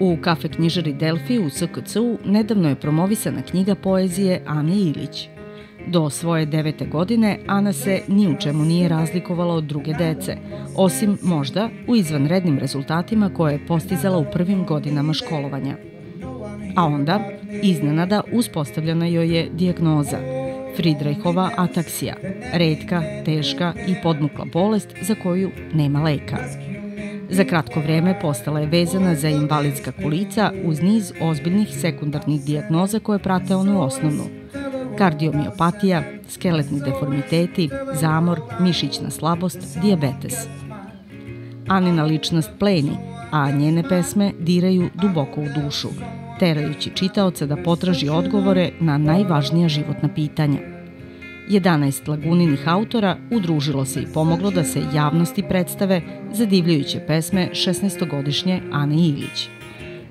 U kafe knjižari Delfi u SKC-u nedavno je promovisana knjiga poezije Ane Ilić. Do svoje devete godine Ana se ni u čemu nije razlikovala od druge dece, osim možda u izvanrednim rezultatima koje je postizala u prvim godinama školovanja. A onda, iznenada, uspostavljena joj je dijagnoza – Friedreichova ataksija, redka, teška i podmukla bolest za koju nema leka. Za kratko vreme postala je vezana za invalidska kolica uz niz ozbiljnih sekundarnih dijagnoza koje prate onu osnovnu – kardiomiopatija, skeletni deformiteti, zamor, mišićna slabost, diabetes. Anina ličnost pleni, a njene pesme diraju duboko u dušu, terajući čitaoca da potraži odgovore na najvažnija životna pitanja. 11 laguninih autora udružilo se i pomoglo da se javnosti predstave zadivljujuće pesme 16-godišnje Ane Ilić –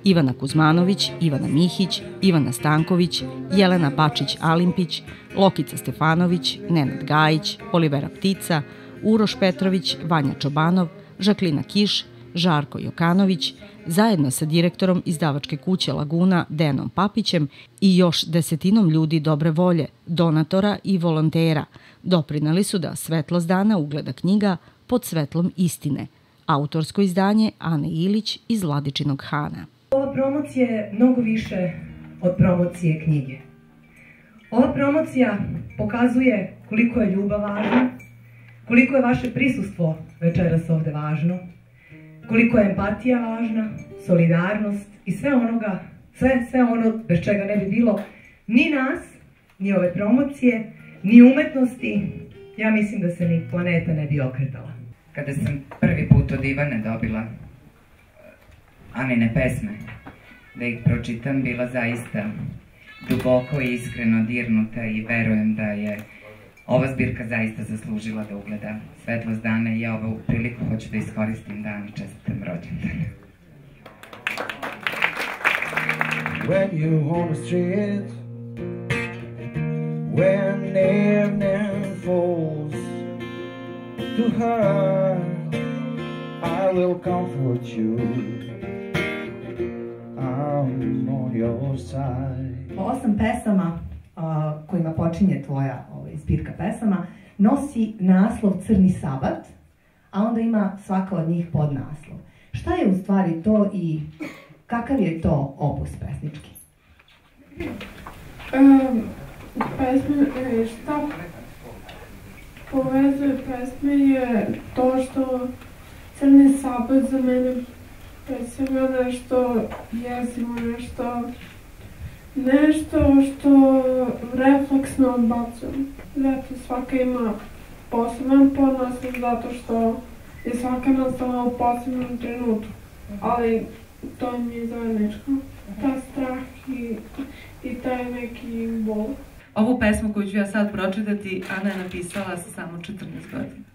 Ivana Kuzmanović, Ivana Mihić, Ivana Stanković, Jelena Bačić-Alimpić, Lokica Stefanović, Nenad Gajić, Olivera Ptica, Uroš Petrović, Vanja Čobanov, Žaklina Kiš, Žarko Jokanović, zajedno sa direktorom izdavačke kuće Laguna Denom Papićem i još desetinom ljudi dobre volje, donatora i volontera, doprinali su da Svetlost dana ugleda knjiga pod svetlom istine, autorsko izdanje Ane Ilić iz Vladičinog Hana. Ova promocija je mnogo više od promocije knjige. Ova promocija pokazuje koliko je ljubav važna, koliko je vaše prisustvo večeras ovde važno, koliko je empatija važna, solidarnost i sve onoga, sve, sve ono bez čega ne bi bilo ni nas, ni ove promocije, ni umetnosti, ja mislim da se ni planeta ne bi okretala. Kada sam prvi put od Ivane dobila Anine pesme, da ih pročitam, bila zaista duboko i iskreno dirnuta i verujem da je ova zbirka zaista zaslužila da ugleda svetlost dana i ja ovu priliku hoću da iskoristim dan i čestitam rođendan. When you on the street When evening falls to her I will comfort you Osam pesama a, kojima počinje tvoja ovaj, zbirka pesama nosi naslov Crni sabat, a onda ima svaka od njih podnaslov. Šta je u stvari to i kakav je to opus pesnički? Um, pesme, e, šta povezuje pesme je to što Crni sabat za mene predstavlja nešto jezivo, nešto nešto što refleksno odbacujem. Zato svaka ima poseban podnaslov zato što je svaka nastala u posebnom trenutku. Ali to mi je zajedničko. Ta strah i, i taj neki bol. Ovu pesmu koju ću ja sad pročitati, Ana je napisala sa samo 14 godina.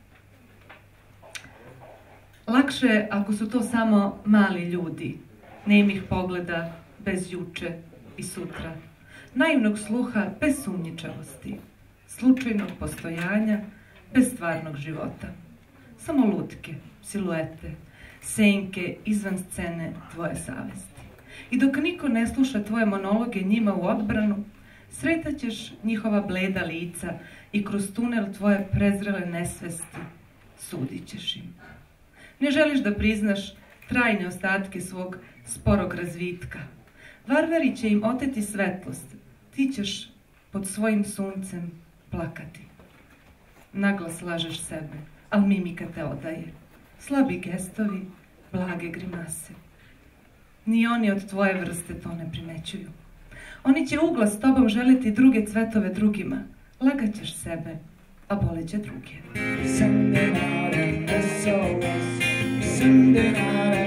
Lakše ako su to samo mali ljudi, nemih pogleda bez juče i sutra, naivnog sluha bez sumnjičavosti, slučajnog postojanja bez stvarnog života. Samo lutke, siluete, senke izvan scene tvoje savesti. I dok niko ne sluša tvoje monologe njima u odbranu, sretaćeš njihova bleda lica i kroz tunel tvoje prezrele nesvesti sudit ćeš im. Ne želiš da priznaš trajne ostatke svog sporog razvitka. Varvari će im oteti svetlost. Ti ćeš pod svojim suncem plakati. Naglas lažeš sebe, ali mimika te odaje. Slabi gestovi, blage grimase. Ni oni od tvoje vrste to ne primećuju. Oni će uglas tobom želiti druge cvetove drugima. Lagaćeš sebe, a boleće druge. Sending out